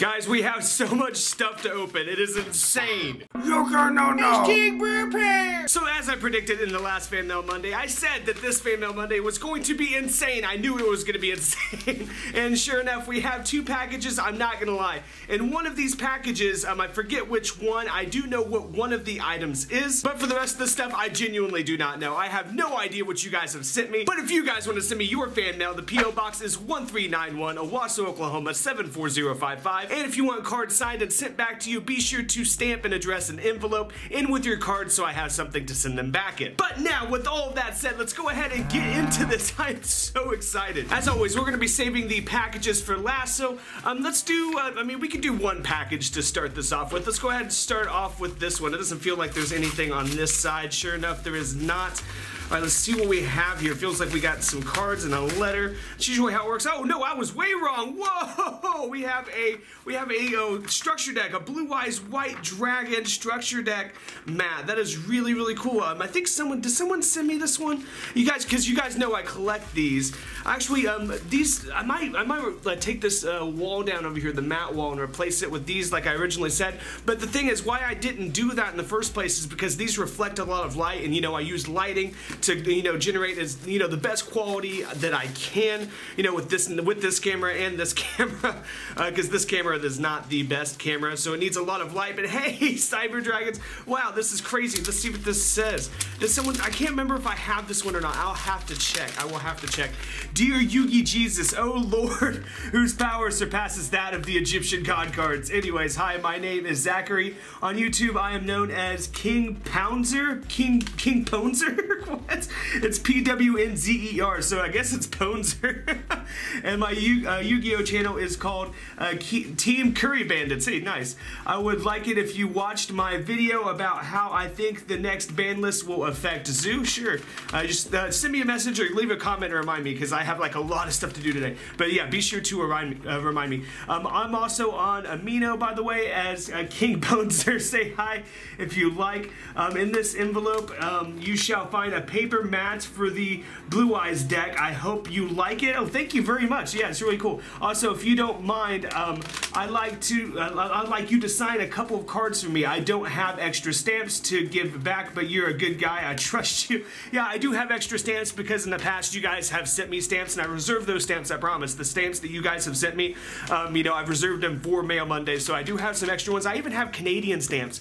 Guys, we have so much stuff to open. It is insane. Yugi No No. King prepare. So as I predicted in the last Fan Mail Monday, I said that this Fan Mail Monday was going to be insane. I knew it was going to be insane. and sure enough, we have two packages. I'm not going to lie. In one of these packages, um, I forget which one. I do know what one of the items is. But for the rest of the stuff, I genuinely do not know. I have no idea what you guys have sent me. But if you guys want to send me your fan mail, the P.O. Box is 1391 Owasso, Oklahoma 74055. And if you want cards signed and sent back to you, be sure to stamp and address an envelope in with your card so I have something to send them back in. But now, with all of that said, let's go ahead and get into this. I'm so excited. As always, we're going to be saving the packages for last, so um, let's do, uh, I mean, we can do one package to start this off with. Let's go ahead and start off with this one. It doesn't feel like there's anything on this side. Sure enough, there is not. All right, let's see what we have here. Feels like we got some cards and a letter. It's usually how it works. Oh no, I was way wrong. Whoa! We have a we have a oh, structure deck, a blue eyes white dragon structure deck mat. That is really really cool. Um, I think someone did someone send me this one? You guys, because you guys know I collect these. Actually, um, these I might I might uh, take this uh, wall down over here, the mat wall, and replace it with these like I originally said. But the thing is, why I didn't do that in the first place is because these reflect a lot of light, and you know I use lighting to you know generate as you know the best quality that I can you know with this with this camera and this camera because uh, this camera is not the best camera so it needs a lot of light but hey Cyber Dragons wow this is crazy let's see what this says. Does someone I can't remember if I have this one or not I'll have to check I will have to check. Dear Yugi Jesus oh Lord whose power surpasses that of the Egyptian god cards. Anyways hi my name is Zachary. On YouTube I am known as King Pounzer King King Pounzer it's P-W-N-Z-E-R, so I guess it's Poneser. and my Yu uh, Yu-Gi-Oh channel is called uh, Team Curry Bandits. Hey, nice. I would like it if you watched my video about how I think the next ban list will affect Zoo. Sure. Uh, just uh, send me a message or leave a comment and remind me because I have like a lot of stuff to do today. But yeah, be sure to remind, uh, remind me. Um, I'm also on Amino, by the way, as uh, King Poneser. Say hi if you like. Um, in this envelope, um, you shall find a paper mats for the Blue Eyes deck. I hope you like it. Oh, thank you very much. Yeah, it's really cool. Also, if you don't mind, um, I like to uh, I'd like you to sign a couple of cards for me. I don't have extra stamps to give back, but you're a good guy. I trust you. Yeah, I do have extra stamps because in the past you guys have sent me stamps, and I reserve those stamps. I promise. The stamps that you guys have sent me, um, you know, I've reserved them for Mail Monday, so I do have some extra ones. I even have Canadian stamps.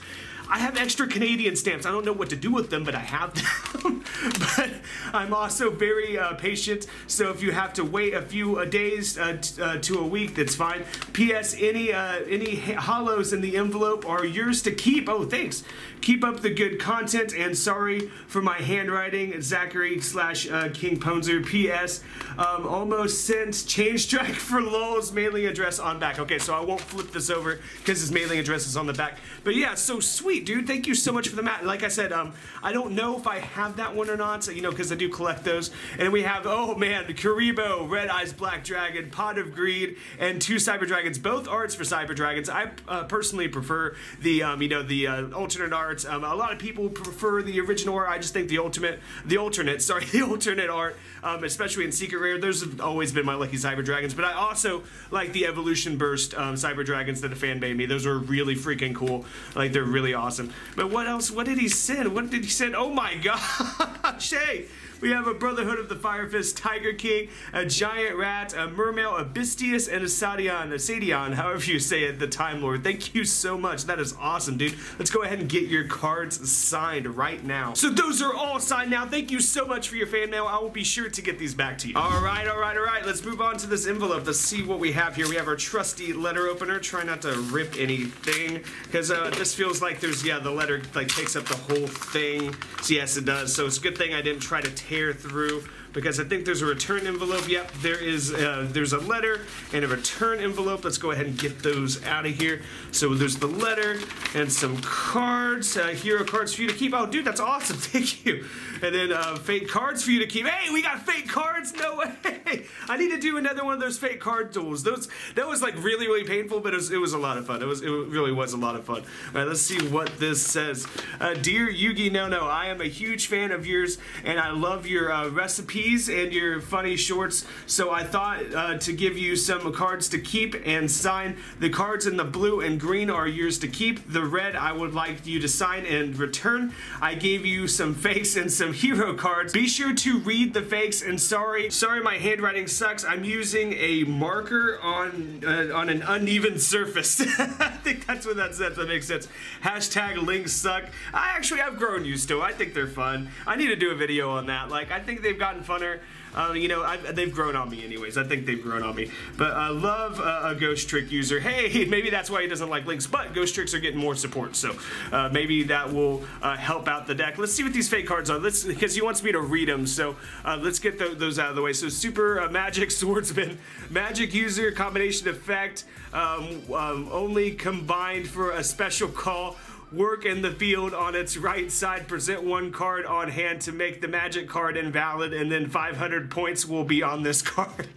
I have extra Canadian stamps. I don't know what to do with them, but I have them. but I'm also very uh, patient, so if you have to wait a few uh, days uh, uh to a week, that's fine. P.S. Any uh, any hollows in the envelope are yours to keep. Oh, thanks. Keep up the good content, and sorry for my handwriting. Zachary slash King Ponzer. P.S. Um, almost sent change track for Lowell's mailing address on back. Okay, so I won't flip this over because his mailing address is on the back. But yeah, so sweet dude. Thank you so much for the mat. Like I said, um, I don't know if I have that one or not, so, you know, because I do collect those. And we have, oh man, Kuriboh, Red Eyes Black Dragon, Pot of Greed, and two Cyber Dragons. Both arts for Cyber Dragons. I uh, personally prefer the, um, you know, the uh, alternate arts. Um, a lot of people prefer the original art. I just think the ultimate, the alternate, sorry, the alternate art, um, especially in Secret Rare, those have always been my lucky Cyber Dragons. But I also like the Evolution Burst um, Cyber Dragons that a fan made me. Those are really freaking cool. Like, they're really awesome awesome. But what else? What did he send? What did he send? Oh my gosh! Hey, we have a Brotherhood of the Fire Fist, Tiger King, a Giant Rat, a Mermail, a Bistius, and a Sadion, a Sadion, however you say it, the Time Lord. Thank you so much. That is awesome, dude. Let's go ahead and get your cards signed right now. So those are all signed now. Thank you so much for your fan mail. I will be sure to get these back to you. All right, all right, all right. Let's move on to this envelope. Let's see what we have here. We have our trusty letter opener. Try not to rip anything because uh, this feels like there's, yeah, the letter like takes up the whole thing. So yes, it does. So it's a good thing I didn't try to tear tear through because I think there's a return envelope. Yep, there is. Uh, there's a letter and a return envelope. Let's go ahead and get those out of here. So there's the letter and some cards. Uh, are cards for you to keep. Oh, dude, that's awesome. Thank you. And then uh, fake cards for you to keep. Hey, we got fake cards. No way. I need to do another one of those fake card tools. Those that was like really really painful, but it was, it was a lot of fun. It was it really was a lot of fun. All right, let's see what this says. Uh, Dear Yugi, no no, I am a huge fan of yours, and I love your uh, recipe tees and your funny shorts. So I thought uh, to give you some cards to keep and sign. The cards in the blue and green are yours to keep. The red I would like you to sign and return. I gave you some fakes and some hero cards. Be sure to read the fakes and sorry, sorry my handwriting sucks. I'm using a marker on uh, on an uneven surface. I think that's what that says. That makes sense. Hashtag links suck. I actually have grown used to. I think they're fun. I need to do a video on that. Like I think they've gotten funner. Uh, you know, I've, they've grown on me anyways. I think they've grown on me. But I uh, love uh, a Ghost Trick user. Hey, maybe that's why he doesn't like links, but Ghost Tricks are getting more support. So uh, maybe that will uh, help out the deck. Let's see what these fake cards are. Let's Because he wants me to read them. So uh, let's get th those out of the way. So Super Magic Swordsman, Magic user, combination effect, um, um, only combined for a special call work in the field on its right side, present one card on hand to make the magic card invalid, and then 500 points will be on this card.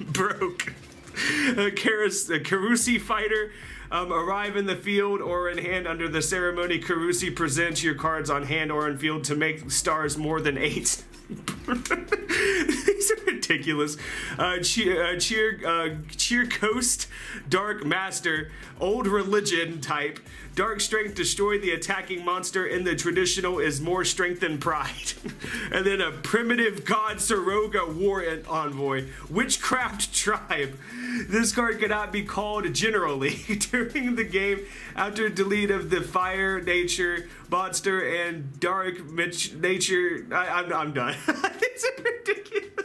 Broke. A Carusi fighter. Um, arrive in the field or in hand under the ceremony. Carusi presents your cards on hand or in field to make stars more than eight. These are ridiculous. Uh, cheer, uh, cheer, uh, cheer coast, dark master, old religion type. Dark strength destroy the attacking monster in the traditional is more strength than pride. and then a primitive god Saroga war envoy, witchcraft tribe. This card cannot be called generally during the game after delete of the fire nature monster and dark nature. I, am done. it's ridiculous.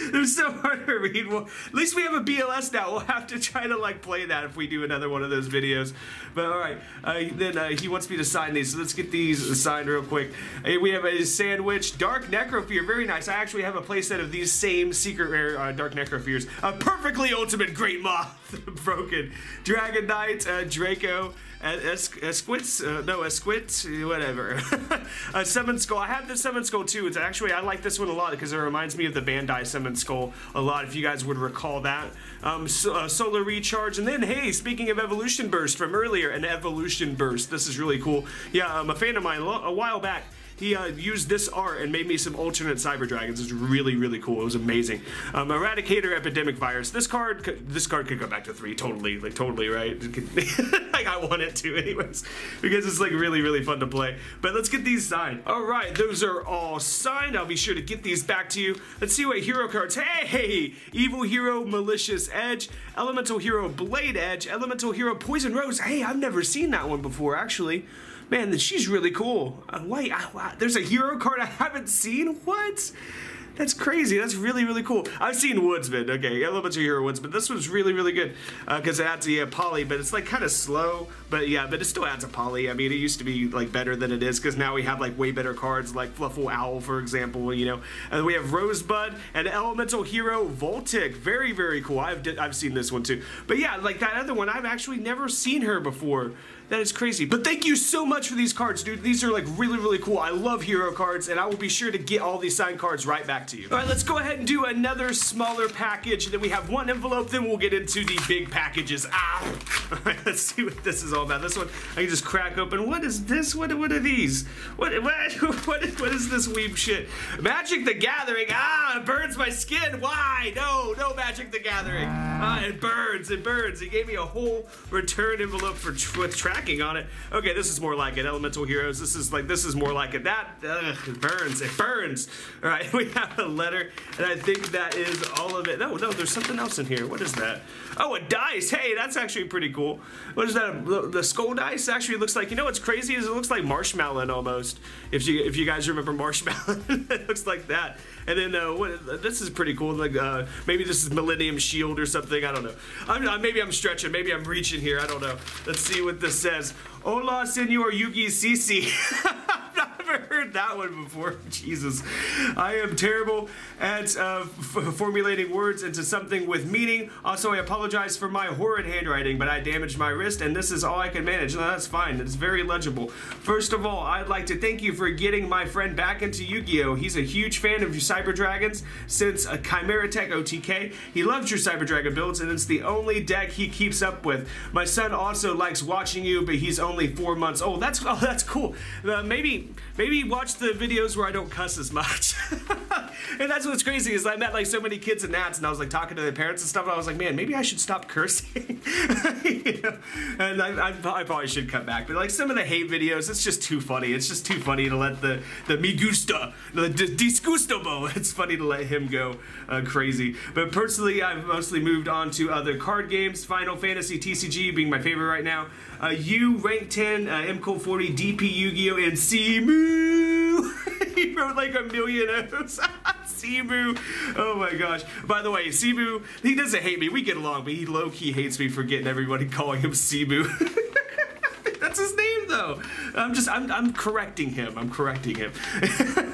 They're so hard to read. Well, at least we have a BLS now. We'll have to try to like play that if we do another one of those videos. But all right, uh, then uh, he wants me to sign these. So let's get these signed real quick. we have a sandwich, Dark Necrofear. Very nice. I actually have a playset of these same secret rare uh, Dark Necrofears. A perfectly ultimate Great Moth. Broken. Dragon Knight, uh, Draco. Esquits, uh, no, Esquit, whatever. uh, Summon Skull. I have the Summon Skull too. It's actually, I like this one a lot because it reminds me of the Bandai Summon Skull a lot, if you guys would recall that. Um, so, uh, Solar Recharge. And then, hey, speaking of Evolution Burst from earlier, an Evolution Burst. This is really cool. Yeah, I'm a fan of mine a while back he uh, used this art and made me some alternate cyber dragons. It's really, really cool. It was amazing. Um, Eradicator Epidemic Virus. This card, this card could go back to three, totally, like totally, right? like I want it to, anyways, because it's like really, really fun to play. But let's get these signed. All right, those are all signed. I'll be sure to get these back to you. Let's see what hero cards. Hey, Evil Hero Malicious Edge, Elemental Hero Blade Edge, Elemental Hero Poison Rose. Hey, I've never seen that one before, actually. Man, she's really cool. Uh, wait, uh, there's a hero card I haven't seen? What? That's crazy. That's really, really cool. I've seen Woodsman. Okay, I love a bunch of Hero Woodsman. But this one's really, really good because uh, it adds a yeah, poly, but it's like kind of slow. But yeah, but it still adds a poly. I mean, it used to be like better than it is because now we have like way better cards like Fluffal Owl, for example. You know, and we have Rosebud and Elemental Hero Voltic. Very, very cool. I've I've seen this one too. But yeah, like that other one, I've actually never seen her before. That is crazy. But thank you so much for these cards, dude. These are like really, really cool. I love hero cards, and I will be sure to get all these signed cards right back to you. All right, let's go ahead and do another smaller package. Then we have one envelope, then we'll get into the big packages. Ah! All right, let's see what this is all about. This one, I can just crack open. What is this? What, what are these? What, what, what, is, what is this weeb shit? Magic the Gathering. Ah, it burns my skin. Why? No, no Magic the Gathering. Ah, it burns, it burns. He gave me a whole return envelope for with track tracking on it. Okay, this is more like it. Elemental Heroes, this is like, this is more like it. That, ugh, it burns, it burns. All right, we have a letter, and I think that is all of it. No, no, there's something else in here. What is that? Oh, a dice. Hey, that's actually pretty cool. What is that? The skull dice actually looks like, you know what's crazy is it looks like Marshmallon almost. If you if you guys remember Marshmallon, it looks like that. And then uh, what? This is pretty cool. Like uh, maybe this is Millennium Shield or something. I don't know. I'm, maybe I'm stretching. Maybe I'm reaching here. I don't know. Let's see what this says says, Hola, Senor Yugi Sisi. I've never heard that one before. Jesus. I am terrible at uh, formulating words into something with meaning. Also, I apologize for my horrid handwriting, but I damaged my wrist, and this is all I can manage. No, that's fine. It's very legible. First of all, I'd like to thank you for getting my friend back into Yu-Gi-Oh! He's a huge fan of your Cyber Dragons since a Chimera Tech OTK. He loves your Cyber Dragon builds, and it's the only deck he keeps up with. My son also likes watching you, but he's only four months old. That's oh, that's cool. Uh, maybe maybe watch the videos where I don't cuss as much. and that's what's crazy is I met like so many kids in Nats and I was like talking to their parents and stuff and I was like, man, maybe I should stop cursing. you know? And I, I, I, probably should cut back. But like some of the hate videos, it's just too funny. It's just too funny to let the, the me gusta, the disgustable, it's funny to let him go uh, crazy. But personally, I've mostly moved on to other card games. Final Fantasy TCG being my favorite right now. Uh, U, Rank 10, uh, MCO 40, DP Yu-Gi-Oh! and Simu! he wrote like a million O's. Simu. Oh my gosh. By the way, Simu, he doesn't hate me. We get along, but he low-key hates me for getting everybody calling him Simu. That's his name, though. I'm just, I'm, I'm correcting him. I'm correcting him.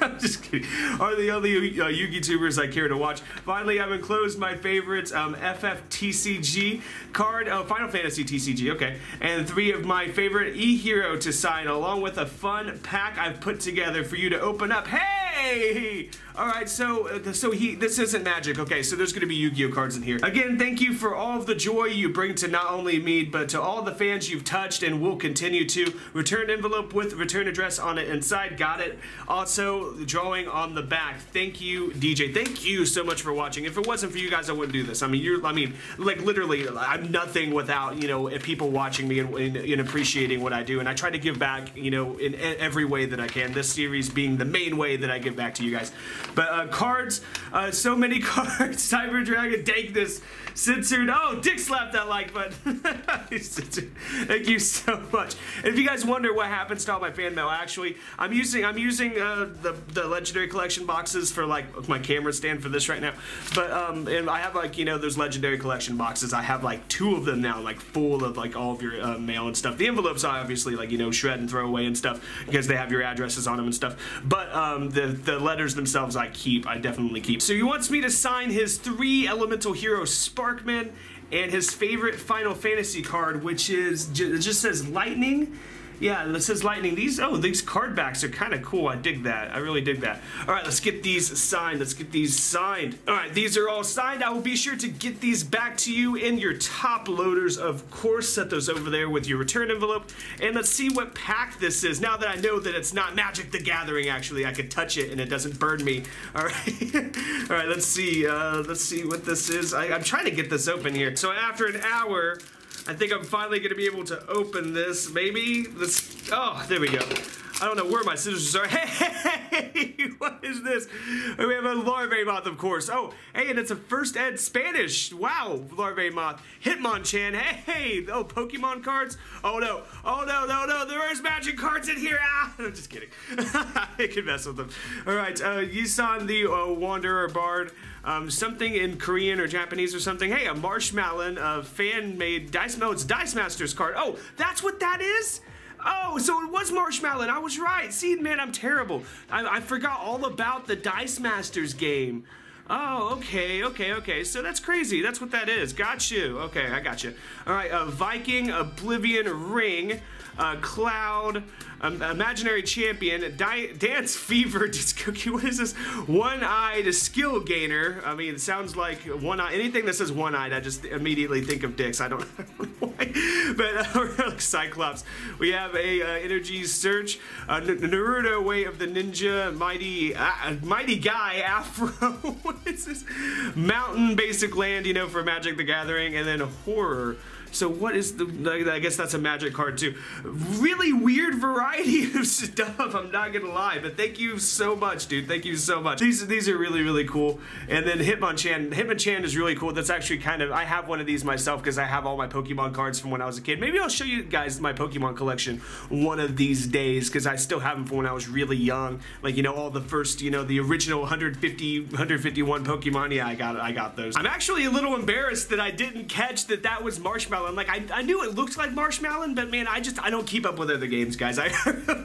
I'm just kidding. Are the only uh, Yugi I care to watch. Finally, I've enclosed my favorite um, FFTCG card, oh, Final Fantasy TCG, okay, and three of my favorite e-hero to sign, along with a fun pack I've put together for you to open up. Hey! All right, so uh, so he this isn't magic. Okay, so there's gonna be Yu-Gi-Oh cards in here. Again, thank you for all of the joy you bring to not only me but to all the fans you've touched and will continue to. Return envelope with return address on it inside. Got it. Also, drawing on the back. Thank you, DJ. Thank you so much for watching. If it wasn't for you guys, I wouldn't do this. I mean, you're. I mean, like literally, I'm nothing without you know if people watching me and, and, and appreciating what I do. And I try to give back, you know, in every way that I can. This series being the main way that I give back to you guys. But uh, cards, uh, so many cards. Cyber Dragon, take this. Censored. Oh, Dick slapped that like button. Thank you so much. If you guys wonder what happens to all my fan mail, actually, I'm using I'm using uh, the the Legendary Collection boxes for like my camera stand for this right now. But um, and I have like you know those Legendary Collection boxes. I have like two of them now, like full of like all of your uh, mail and stuff. The envelopes I obviously like you know shred and throw away and stuff because they have your addresses on them and stuff. But um, the the letters themselves I keep. I definitely keep. So he wants me to sign his three Elemental Hero Sparkman and his favorite Final Fantasy card, which is it just says Lightning yeah, this is lightning. These, oh, these card backs are kind of cool. I dig that. I really dig that. All right, let's get these signed. Let's get these signed. All right, these are all signed. I will be sure to get these back to you in your top loaders. Of course, set those over there with your return envelope. And let's see what pack this is. Now that I know that it's not Magic the Gathering, actually, I can touch it and it doesn't burn me. All right, all right, let's see. Uh, let's see what this is. I, I'm trying to get this open here. So after an hour, I think I'm finally going to be able to open this. Maybe this. Oh, there we go. I don't know where my scissors are. Hey, what is this? We have a larvae moth, of course. Oh, hey, and it's a first ed Spanish. Wow, larvae moth. Hitmonchan. Hey, oh, Pokemon cards. Oh no, oh no, no, no. There is magic cards in here. Ah, I'm just kidding. I can mess with them. All right, uh, Yisan the uh, Wanderer Bard. Um, something in Korean or Japanese or something. Hey, a Marshmallon, a fan-made Dice Modes Dice Masters card. Oh, that's what that is? Oh, so it was Marshmallon. I was right. See, man, I'm terrible. I, I forgot all about the Dice Masters game. Oh, okay, okay, okay. So that's crazy. That's what that is. Got you. Okay, I got you. All right, a Viking Oblivion Ring uh, Cloud, um, Imaginary Champion, Di Dance Fever, Cookie. What is this? One-eyed Skill Gainer. I mean, it sounds like one eye. Anything that says one-eyed, I just immediately think of dicks. I don't know why. But uh, Cyclops. We have a uh, Energy Search, uh, Naruto Way of the Ninja, Mighty uh, Mighty Guy Afro. what is this? Mountain Basic Land, you know, for Magic the Gathering, and then Horror. So what is the, I guess that's a magic card too. Really weird variety of stuff, I'm not gonna lie, but thank you so much, dude. Thank you so much. These, these are really, really cool. And then Hitmonchan, Hitmonchan is really cool. That's actually kind of, I have one of these myself because I have all my Pokemon cards from when I was a kid. Maybe I'll show you guys my Pokemon collection one of these days because I still have them from when I was really young. Like, you know, all the first, you know, the original 150, 151 Pokemon. Yeah, I got I got those. I'm actually a little embarrassed that I didn't catch that that was Marshmallon Marshmallon. like, I, I knew it looked like Marshmallon, but man, I just, I don't keep up with other games, guys. I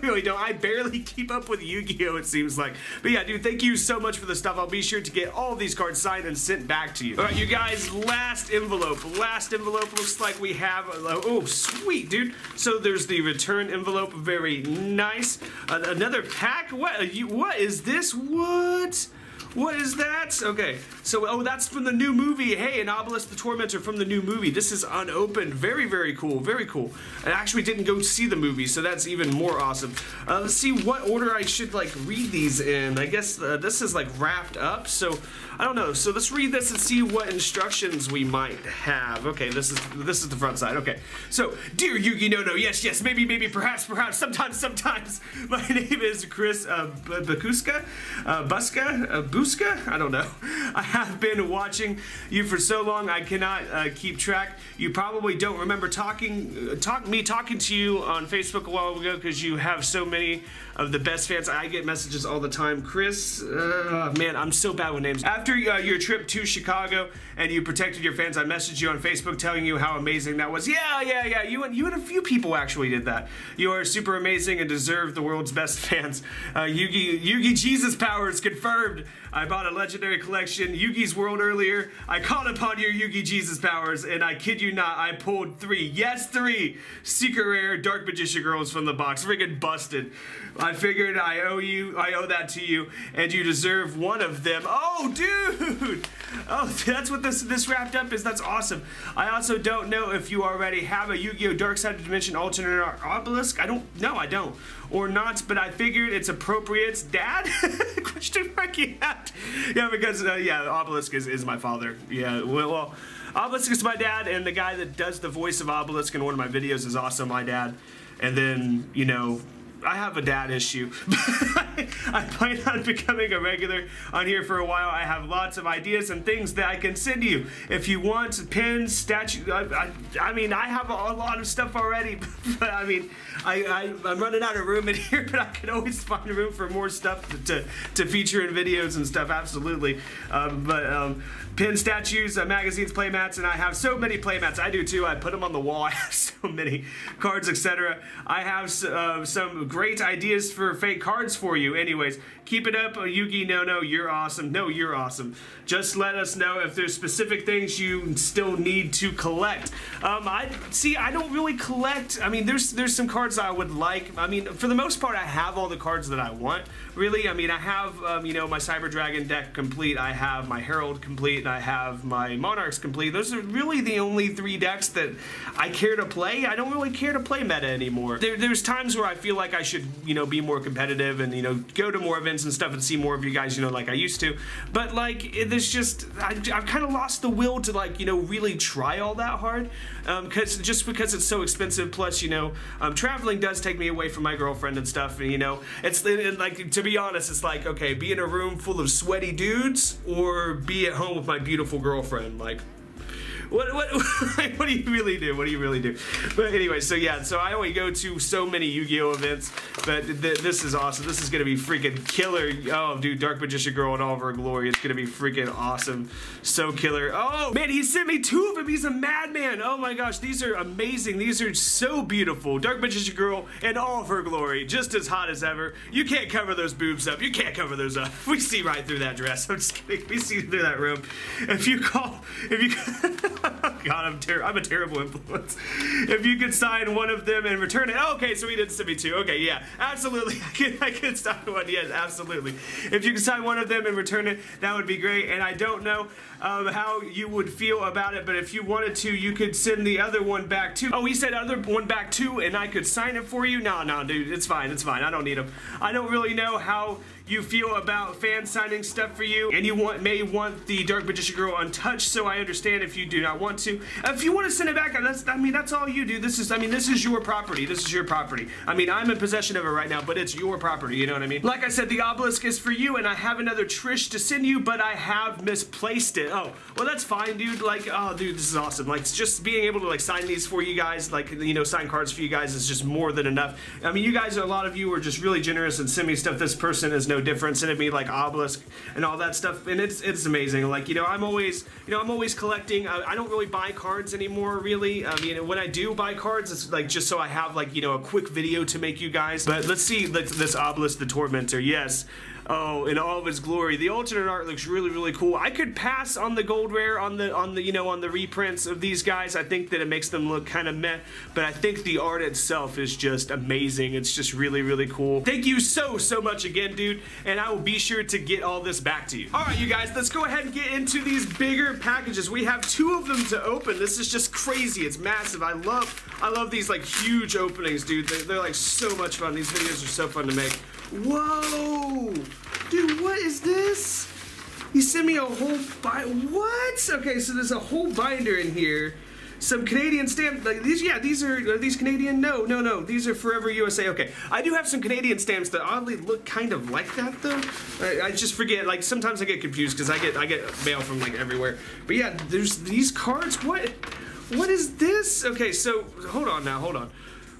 really don't. I barely keep up with Yu-Gi-Oh! it seems like. But yeah, dude, thank you so much for the stuff. I'll be sure to get all these cards signed and sent back to you. All right, you guys, last envelope. Last envelope looks like we have, oh, sweet, dude. So there's the return envelope, very nice. Uh, another pack, what, you, what is this? What? What is that? Okay, so, oh, that's from the new movie. Hey, an Obelisk the Tormentor from the new movie. This is unopened. Very, very cool. Very cool. I actually didn't go see the movie, so that's even more awesome. Uh, let's see what order I should, like, read these in. I guess uh, this is, like, wrapped up, so I don't know. So let's read this and see what instructions we might have. Okay, this is this is the front side. Okay, so, dear Yugi No No, yes, yes, maybe, maybe, perhaps, perhaps, sometimes, sometimes. My name is Chris uh, Bakuska, uh, Buska, uh, Buska? I don't know. I have been watching you for so long, I cannot uh, keep track. You probably don't remember talking, uh, talk me talking to you on Facebook a while ago because you have so many of the best fans. I get messages all the time. Chris, uh, man, I'm so bad with names. After uh, your trip to Chicago and you protected your fans, I messaged you on Facebook telling you how amazing that was. Yeah, yeah, yeah. You and you and a few people actually did that. You are super amazing and deserve the world's best fans. Uh, Yugi, Yugi Jesus powers confirmed. I bought a legendary collection, Yugi's World earlier. I called upon your Yugi Jesus powers, and I kid you not, I pulled three. Yes, three secret rare Dark Magician girls from the box. Friggin' busted. I figured I owe you, I owe that to you, and you deserve one of them. Oh, dude! Oh, that's what this this wrapped up is. That's awesome. I also don't know if you already have a Yu-Gi-Oh! Dark Side of Dimension alternate obelisk. I don't. No, I don't. Or not, but I figured it's appropriate. Dad? Question mark. Yeah. Yeah, because uh, yeah, obelisk is, is my father. Yeah. Well, obelisk is my dad, and the guy that does the voice of obelisk in one of my videos is also my dad. And then you know I have a dad issue. I plan on becoming a regular on here for a while. I have lots of ideas and things that I can send you. If you want pins, statue, I, I, I mean, I have a, a, lot of stuff already. but I mean, I, I, am running out of room in here, but I can always find room for more stuff to, to feature in videos and stuff, absolutely. Um, but um, pin statues, uh, magazines, playmats, and I have so many playmats. I do too. I put them on the wall. I have so many cards, etc. I have uh, some great ideas for fake cards for you. Anyways, keep it up, uh, Yugi. No, no, you're awesome. No, you're awesome. Just let us know if there's specific things you still need to collect. Um, I see. I don't really collect. I mean, there's there's some cards I would like. I mean, for the most part, I have all the cards that I want. Really, I mean, I have um, you know my Cyber Dragon deck complete. I have my Herald complete, and I have my Monarchs complete. Those are really the only three decks that I care to play. I don't really care to play meta anymore. There, there's times where I feel like I should you know be more competitive and you know go to more events and stuff and see more of you guys you know like I used to. But like there's just I, have kind of lost the will to like you know really try all that hard um, just because it's so expensive. Plus you know um, traveling does take me away from my girlfriend and stuff. And you know it's like to be honest, it's like, okay, be in a room full of sweaty dudes or be at home with my beautiful girlfriend. Like, what, what, what do you really do? What do you really do? But anyway, so yeah, so I only go to so many Yu-Gi-Oh events, but th this is awesome. This is gonna be freaking killer. Oh, dude, Dark Magician Girl in all of her glory. It's gonna be freaking awesome. So killer. Oh, man, he sent me two of them. He's a madman. Oh my gosh, these are amazing. These are so beautiful. Dark Magician Girl in all of her glory. Just as hot as ever. You can't cover those boobs up. You can't cover those up. We see right through that dress. I'm just kidding. We see through that room. If you call, if you... God, I'm, ter I'm a terrible influence. If you could sign one of them and return it. okay, so he did send me two. Okay, yeah, absolutely. I could, I could sign one. Yes, absolutely. If you could sign one of them and return it, that would be great. And I don't know um, how you would feel about it, but if you wanted to, you could send the other one back too. Oh, he said other one back too, and I could sign it for you? No, no, dude, it's fine, it's fine. I don't need them. I don't really know how you feel about fan signing stuff for you, and you want may want the Dark Magician Girl untouched, so I understand if you do not want to. If you want to send it back, that's I mean that's all you do. This is I mean this is your property. This is your property. I mean I'm in possession of it right now, but it's your property. You know what I mean? Like I said, the obelisk is for you, and I have another Trish to send you, but I have misplaced it. Oh, well that's fine, dude. Like oh, dude, this is awesome. Like just being able to like sign these for you guys, like you know sign cards for you guys is just more than enough. I mean you guys, a lot of you are just really generous and send me stuff. This person is no different. Sending me like obelisk and all that stuff, and it's it's amazing. Like you know I'm always you know I'm always collecting. I, I don't really buy cards anymore, really. I mean when I do buy cards, it's like just so I have like you know a quick video to make you guys. But let's see like, this obelisk the tormentor. Yes. Oh, in all of its glory. The alternate art looks really, really cool. I could pass on the gold rare on the on the you know on the reprints of these guys. I think that it makes them look kind of meh, but I think the art itself is just amazing. It's just really, really cool. Thank you so so much again, dude, and I will be sure to get all this back to you. All right, you guys, let's go ahead and get into these bigger packages. We have two of them to open. This is just crazy. It's massive. I love I love these like huge openings, dude. They're, they're like so much fun. These videos are so fun to make. Whoa! Dude, what is this? You sent me a whole binder. What? Okay, so there's a whole binder in here. Some Canadian stamps. Like these, yeah, these are, are these Canadian? No, no, no. These are Forever USA. Okay, I do have some Canadian stamps that oddly look kind of like that though. I, I just forget. Like sometimes I get confused because I get I get mail from like everywhere. But yeah, there's these cards. What? What is this? Okay, so hold on now. Hold on.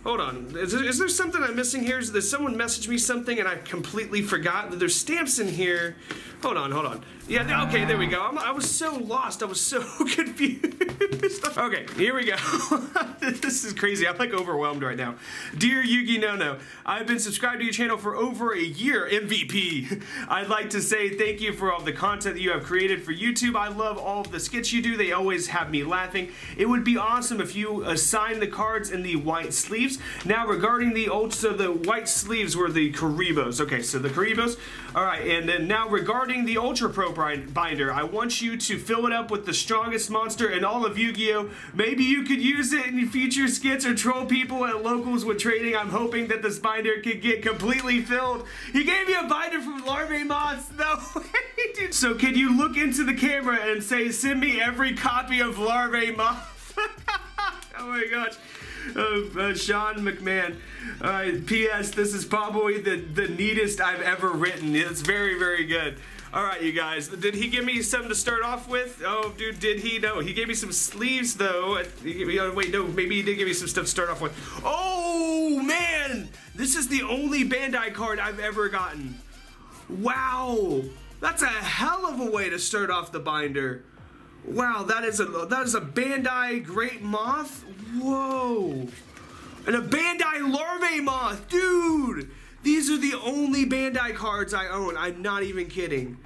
Hold on. Is there, is there something I'm missing here? Is there someone messaged me something and I completely forgot? That there's stamps in here. Hold on, hold on. Yeah, okay, there we go. I'm, i was so lost. I was so confused. okay, here we go. this is crazy. I'm like overwhelmed right now. Dear Yugi No No, I've been subscribed to your channel for over a year, MVP. I'd like to say thank you for all the content that you have created for YouTube. I love all the skits you do. They always have me laughing. It would be awesome if you assign the cards in the white sleeves. Now, regarding the old, so the white sleeves were the Kuribohs. Okay, so the Kuribohs. All right, and then now regarding the Ultra Pro binder, I want you to fill it up with the strongest monster in all of Yu-Gi-Oh! Maybe you could use it in future skits or troll people at locals with trading. I'm hoping that this binder could get completely filled. He gave me a binder from Larvae Moths. No way, So can you look into the camera and say, send me every copy of Larvae Moths? oh my gosh. Uh, uh, Sean McMahon. Uh, P.S. This is probably the, the neatest I've ever written. It's very, very good. All right, you guys. Did he give me something to start off with? Oh, dude, did he? No, he gave me some sleeves, though. Me, oh, wait, no, maybe he did give me some stuff to start off with. Oh, man! This is the only Bandai card I've ever gotten. Wow! That's a hell of a way to start off the binder. Wow, that is a that is a Bandai Great Moth. Whoa. And a Bandai Larvae Moth, dude! These are the only Bandai cards I own. I'm not even kidding.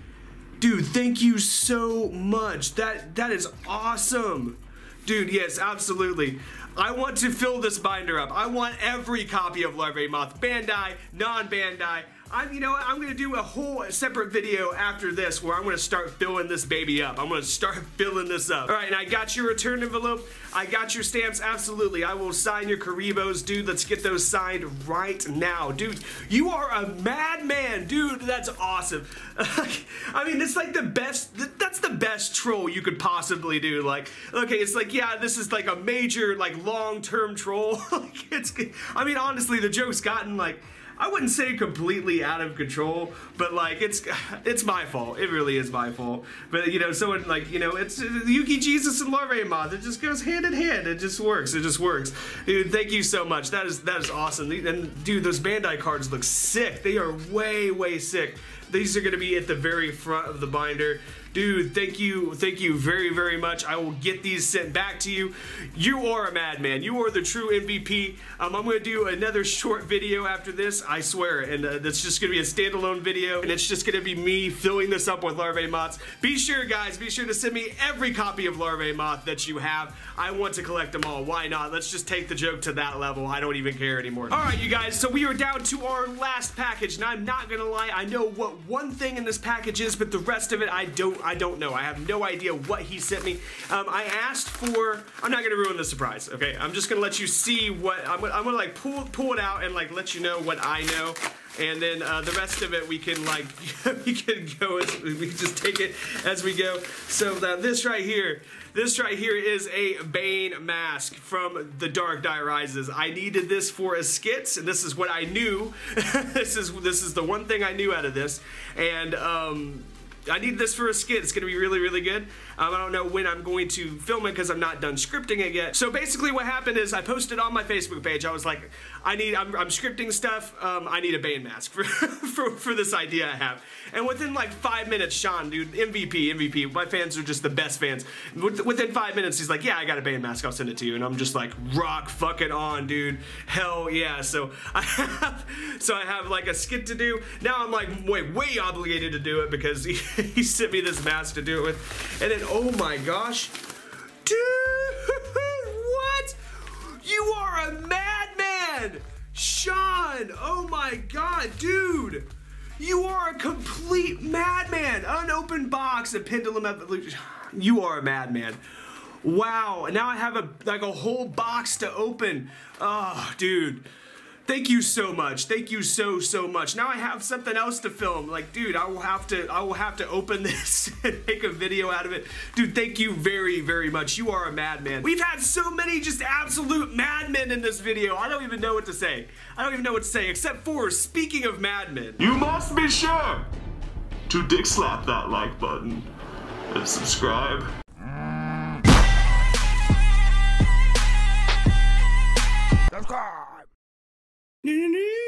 Dude, thank you so much. That That is awesome. Dude, yes, absolutely. I want to fill this binder up. I want every copy of Larvae Moth. Bandai, non-Bandai. I'm, you know I'm gonna do a whole separate video after this where I'm gonna start filling this baby up. I'm gonna start filling this up. All right, and I got your return envelope. I got your stamps, absolutely. I will sign your Kuribohs, dude. Let's get those signed right now. Dude, you are a madman, dude. That's awesome. I mean, it's like the best, that's the best troll you could possibly do. Like, okay, it's like, yeah, this is like a major, like long-term troll. like, it's, I mean, honestly, the joke's gotten like, I wouldn't say completely out of control, but like it's it's my fault. It really is my fault. But you know, someone like you know, it's Yugi Jesus and Larvae Moth. It just goes hand in hand. It just works. It just works. Dude, thank you so much. That is that is awesome. And dude, those Bandai cards look sick. They are way way sick. These are going to be at the very front of the binder. Dude, thank you, thank you very, very much. I will get these sent back to you. You are a madman. You are the true MVP. Um, I'm going to do another short video after this, I swear, and uh, that's just going to be a standalone video, and it's just going to be me filling this up with Larvae Moths. Be sure, guys, be sure to send me every copy of Larvae Moth that you have. I want to collect them all. Why not? Let's just take the joke to that level. I don't even care anymore. All right, you guys, so we are down to our last package, and I'm not going to lie, I know what one thing in this package is, but the rest of it, I don't I don't know. I have no idea what he sent me. Um, I asked for, I'm not gonna ruin the surprise, okay? I'm just gonna let you see what, I'm, I'm gonna like pull, pull it out and like let you know what I know and then uh, the rest of it we can like we can go as, we can just take it as we go so uh, this right here this right here is a Bane mask from The Dark Knight Rises. I needed this for a skit, and this is what I knew. this is this is the one thing I knew out of this, and um, I need this for a skit. It's gonna be really, really good. Um, I don't know when I'm going to film it because I'm not done scripting it yet. So basically what happened is I posted on my Facebook page, I was like, I need, I'm, I'm scripting stuff, um, I need a Bane mask for, for, for this idea I have. And within like five minutes, Sean, dude, MVP, MVP, my fans are just the best fans. Within five minutes, he's like, yeah, I got a Bane mask, I'll send it to you. And I'm just like, rock fucking on, dude. Hell yeah. So I have, so I have like a skit to do. Now I'm like way, way obligated to do it because he sent me this mask to do it with. And then, oh my gosh, dude, what? You are a madman, Sean. Oh my god, dude. You are a complete madman. Unopened box of Pendulum Evolution. You are a madman. Wow, now I have a like a whole box to open. Oh, dude. Thank you so much. Thank you so so much. Now I have something else to film. Like, dude, I will have to I will have to open this and make a video out of it. Dude, thank you very very much. You are a madman. We've had so many just absolute madmen in this video. I don't even know what to say. I don't even know what to say except for speaking of madmen. You must be sure to dick slap that like button and subscribe. Do, do, do.